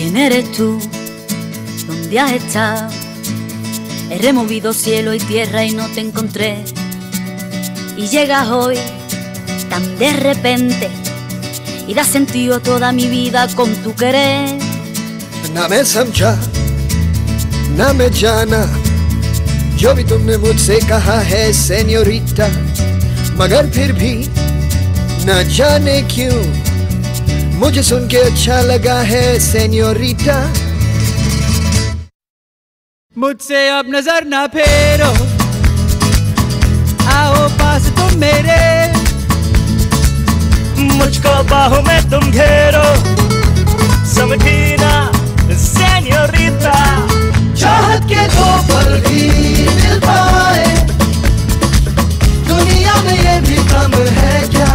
¿Quién eres tú? ¿Dónde has estado? He removido cielo y tierra y no te encontré. Y llegas hoy tan de repente y das sentido a toda mi vida con tu querer. ना मैं समझा ना मैं जाना जो भी तुमने मुझसे कहा है सेन्योरिटा मगर फिर भी न जाने क्यों मुझे सुन के अच्छा लगा है सेन्योरिटा मुझसे अब नज़र ना फेरो। आओ पास तुम मेरे। मुझको बाहों में तुम घेरो। समझी ना सेन्योरिता चाहत के दो पल भी मिल पाए। दुनिया में ये भी कम है क्या?